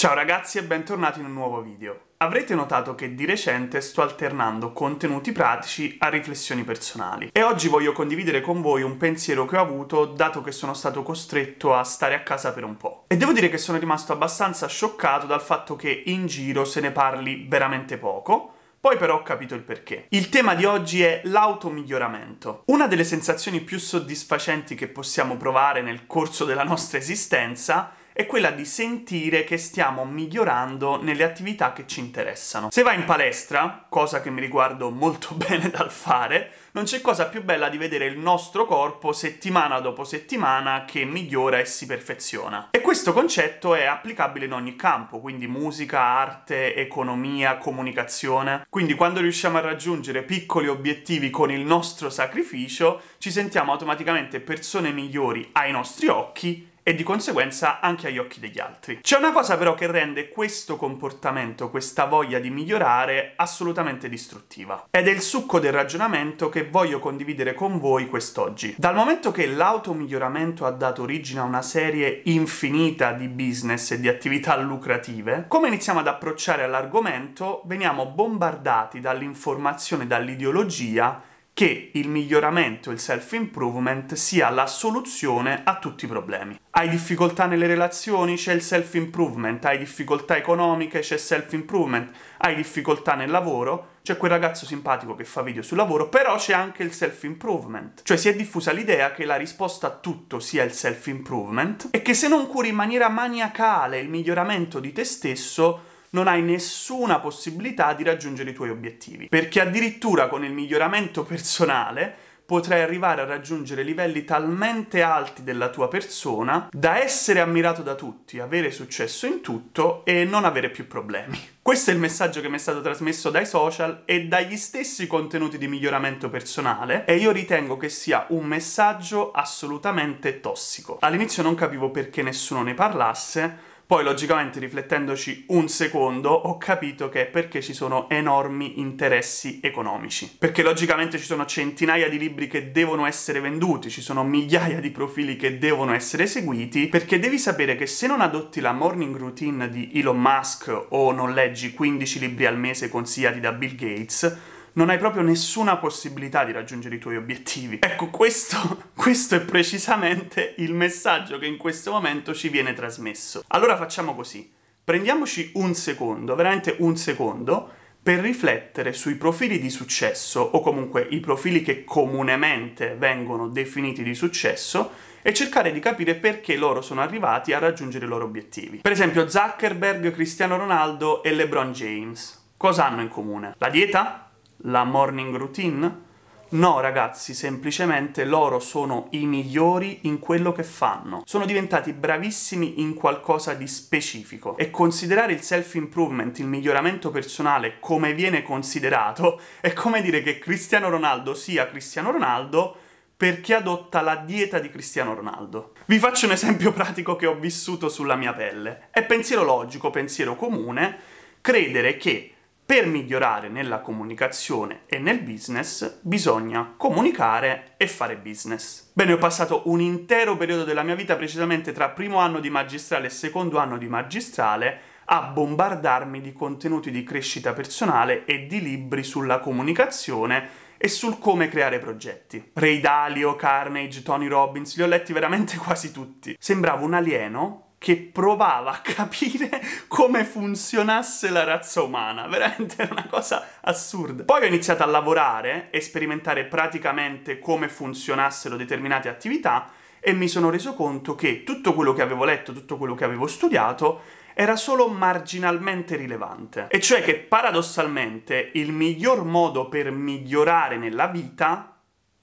Ciao ragazzi e bentornati in un nuovo video. Avrete notato che di recente sto alternando contenuti pratici a riflessioni personali e oggi voglio condividere con voi un pensiero che ho avuto dato che sono stato costretto a stare a casa per un po'. E devo dire che sono rimasto abbastanza scioccato dal fatto che in giro se ne parli veramente poco, poi però ho capito il perché. Il tema di oggi è l'automiglioramento. Una delle sensazioni più soddisfacenti che possiamo provare nel corso della nostra esistenza è quella di sentire che stiamo migliorando nelle attività che ci interessano. Se vai in palestra, cosa che mi riguardo molto bene dal fare, non c'è cosa più bella di vedere il nostro corpo settimana dopo settimana che migliora e si perfeziona. E questo concetto è applicabile in ogni campo, quindi musica, arte, economia, comunicazione. Quindi quando riusciamo a raggiungere piccoli obiettivi con il nostro sacrificio, ci sentiamo automaticamente persone migliori ai nostri occhi e di conseguenza anche agli occhi degli altri. C'è una cosa però che rende questo comportamento, questa voglia di migliorare, assolutamente distruttiva. Ed è il succo del ragionamento che voglio condividere con voi quest'oggi. Dal momento che l'automiglioramento ha dato origine a una serie infinita di business e di attività lucrative, come iniziamo ad approcciare all'argomento, veniamo bombardati dall'informazione, dall'ideologia che il miglioramento, il self-improvement sia la soluzione a tutti i problemi. Hai difficoltà nelle relazioni? C'è il self-improvement. Hai difficoltà economiche? C'è self-improvement. Hai difficoltà nel lavoro? C'è quel ragazzo simpatico che fa video sul lavoro, però c'è anche il self-improvement. Cioè si è diffusa l'idea che la risposta a tutto sia il self-improvement e che se non curi in maniera maniacale il miglioramento di te stesso, non hai nessuna possibilità di raggiungere i tuoi obiettivi. Perché addirittura con il miglioramento personale potrai arrivare a raggiungere livelli talmente alti della tua persona da essere ammirato da tutti, avere successo in tutto e non avere più problemi. Questo è il messaggio che mi è stato trasmesso dai social e dagli stessi contenuti di miglioramento personale e io ritengo che sia un messaggio assolutamente tossico. All'inizio non capivo perché nessuno ne parlasse, poi, logicamente, riflettendoci un secondo, ho capito che è perché ci sono enormi interessi economici. Perché, logicamente, ci sono centinaia di libri che devono essere venduti, ci sono migliaia di profili che devono essere seguiti, perché devi sapere che se non adotti la morning routine di Elon Musk o non leggi 15 libri al mese consigliati da Bill Gates, non hai proprio nessuna possibilità di raggiungere i tuoi obiettivi. Ecco, questo, questo è precisamente il messaggio che in questo momento ci viene trasmesso. Allora facciamo così. Prendiamoci un secondo, veramente un secondo, per riflettere sui profili di successo, o comunque i profili che comunemente vengono definiti di successo, e cercare di capire perché loro sono arrivati a raggiungere i loro obiettivi. Per esempio Zuckerberg, Cristiano Ronaldo e LeBron James. Cosa hanno in comune? La dieta? La morning routine? No, ragazzi, semplicemente loro sono i migliori in quello che fanno. Sono diventati bravissimi in qualcosa di specifico. E considerare il self-improvement, il miglioramento personale, come viene considerato, è come dire che Cristiano Ronaldo sia Cristiano Ronaldo perché adotta la dieta di Cristiano Ronaldo. Vi faccio un esempio pratico che ho vissuto sulla mia pelle. È pensiero logico, pensiero comune, credere che per migliorare nella comunicazione e nel business bisogna comunicare e fare business. Bene, ho passato un intero periodo della mia vita, precisamente tra primo anno di magistrale e secondo anno di magistrale, a bombardarmi di contenuti di crescita personale e di libri sulla comunicazione e sul come creare progetti. Ray Dalio, Carnage, Tony Robbins, li ho letti veramente quasi tutti. Sembravo un alieno che provava a capire come funzionasse la razza umana. Veramente era una cosa assurda. Poi ho iniziato a lavorare e sperimentare praticamente come funzionassero determinate attività e mi sono reso conto che tutto quello che avevo letto, tutto quello che avevo studiato era solo marginalmente rilevante. E cioè che paradossalmente il miglior modo per migliorare nella vita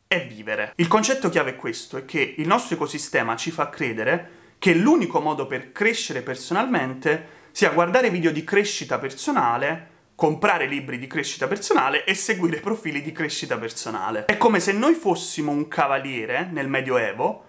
è vivere. Il concetto chiave è questo, è che il nostro ecosistema ci fa credere che l'unico modo per crescere personalmente sia guardare video di crescita personale, comprare libri di crescita personale e seguire profili di crescita personale. È come se noi fossimo un cavaliere nel Medioevo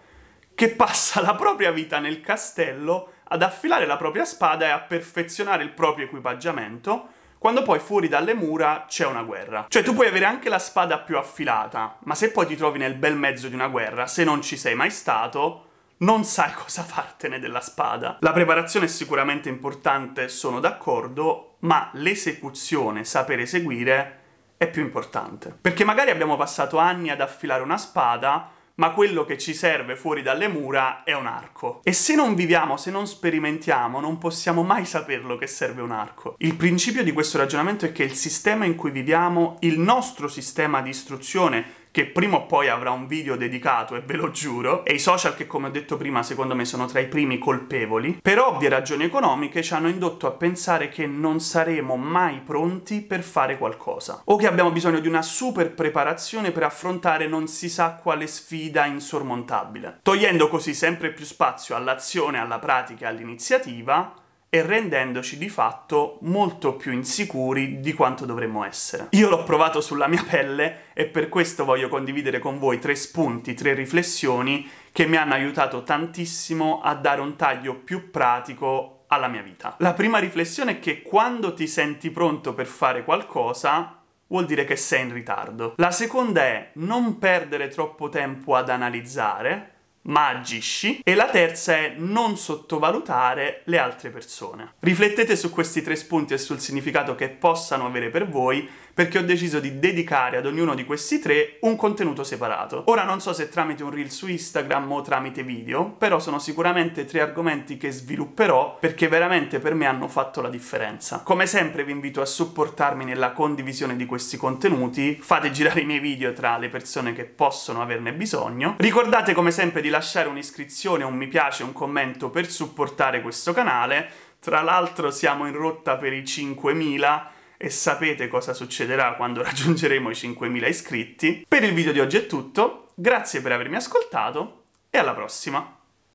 che passa la propria vita nel castello ad affilare la propria spada e a perfezionare il proprio equipaggiamento, quando poi fuori dalle mura c'è una guerra. Cioè tu puoi avere anche la spada più affilata, ma se poi ti trovi nel bel mezzo di una guerra, se non ci sei mai stato, non sai cosa fartene della spada. La preparazione è sicuramente importante, sono d'accordo, ma l'esecuzione, sapere eseguire, è più importante. Perché magari abbiamo passato anni ad affilare una spada, ma quello che ci serve fuori dalle mura è un arco. E se non viviamo, se non sperimentiamo, non possiamo mai saperlo che serve un arco. Il principio di questo ragionamento è che il sistema in cui viviamo, il nostro sistema di istruzione, che prima o poi avrà un video dedicato, e ve lo giuro, e i social che come ho detto prima secondo me sono tra i primi colpevoli, per ovvie ragioni economiche ci hanno indotto a pensare che non saremo mai pronti per fare qualcosa, o che abbiamo bisogno di una super preparazione per affrontare non si sa quale sfida insormontabile, togliendo così sempre più spazio all'azione, alla pratica e all'iniziativa, e rendendoci di fatto molto più insicuri di quanto dovremmo essere. Io l'ho provato sulla mia pelle e per questo voglio condividere con voi tre spunti, tre riflessioni che mi hanno aiutato tantissimo a dare un taglio più pratico alla mia vita. La prima riflessione è che quando ti senti pronto per fare qualcosa, vuol dire che sei in ritardo. La seconda è non perdere troppo tempo ad analizzare, ma agisci. E la terza è non sottovalutare le altre persone. Riflettete su questi tre spunti e sul significato che possano avere per voi perché ho deciso di dedicare ad ognuno di questi tre un contenuto separato. Ora non so se tramite un reel su Instagram o tramite video, però sono sicuramente tre argomenti che svilupperò perché veramente per me hanno fatto la differenza. Come sempre vi invito a supportarmi nella condivisione di questi contenuti, fate girare i miei video tra le persone che possono averne bisogno. Ricordate come sempre di lasciare un'iscrizione, un mi piace, un commento per supportare questo canale. Tra l'altro siamo in rotta per i 5000 e sapete cosa succederà quando raggiungeremo i 5.000 iscritti. Per il video di oggi è tutto, grazie per avermi ascoltato e alla prossima!